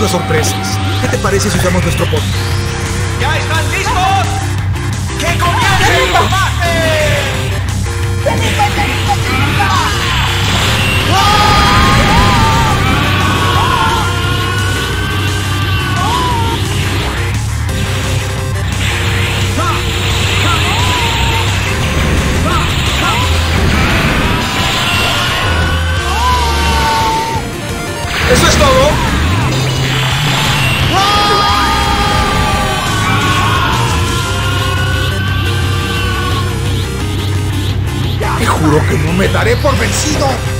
las sorpresas. ¿Qué te parece si usamos nuestro pod? ¿Ya están listos? ¡Que comience el combate! Juro que no me daré por vencido.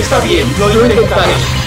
está bien, lo intentaré.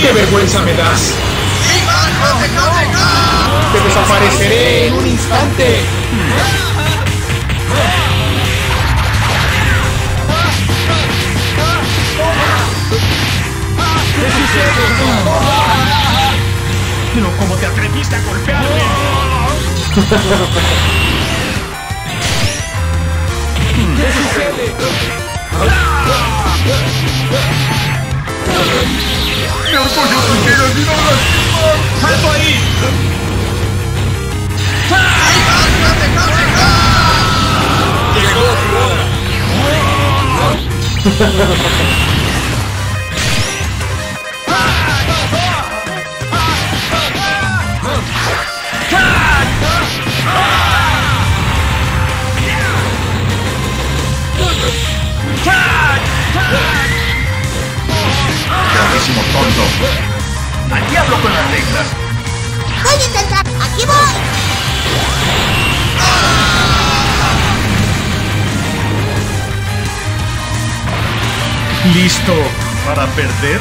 ¡Qué vergüenza me das! ¡Te desapareceré en un instante! ¿Pero cómo te atreviste a golpearme? ¡Me orgullo de que eres mi ¡Alto ahí! ¡Llegó tu hora! Tonto! ¡Al diablo con las reglas! Voy a intentar. ¡Aquí voy! ¿Listo para perder?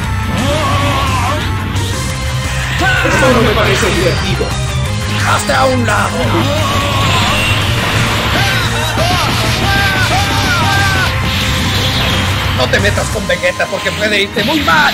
Esto no me parece divertido. ¡Hazte a un lado! No te metas con Vegeta porque puede irte muy mal.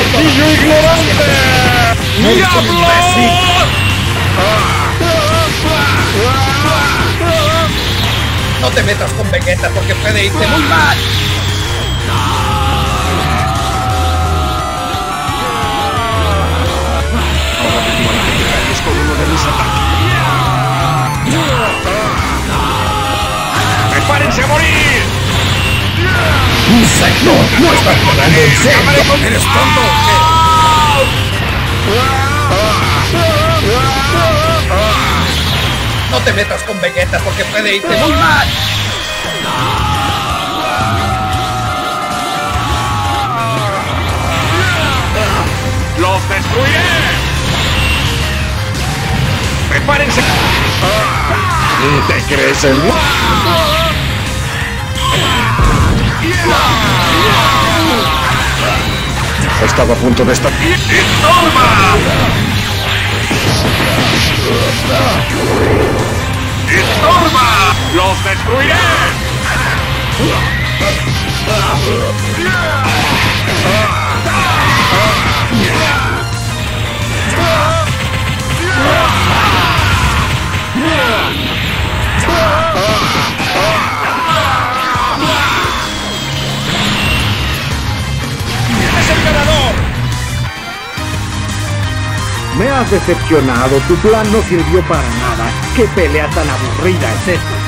¡Pelea ¡Chiquillo ignorante! ¡Diablo! No te metas con Vegeta porque puede irte muy mal. Es con uno de mis ataques. ¡Prepárense a morir! ¡Insecto! ¡No estás jugando en serio! ¿Eres tonto? No te metas con Vegeta porque puede irte muy mal. ¡Los destruiré! ¡Prepárense! ¿Y te crees el... Estaba a punto de estar... ¡Estorba! ¡Estorba! ¡Los destruiré! ¡Es Has decepcionado, tu plan no sirvió para nada. ¿Qué pelea tan aburrida es esta?